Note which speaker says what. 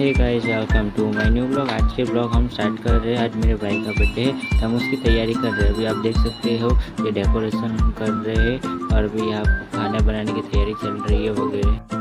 Speaker 1: Hey guys welcome to my new blog आज के blog हम स्टार्ट कर रहे हैं। आज मेरे भाई का बर्थडे है। तो हम उसकी तैयारी कर रहे हैं। अभी आप देख सकते हो, ये डेकोरेशन कर रहे हैं। और अभी यहाँ खाना बनाने की तैयारी चल रही है वगैरह।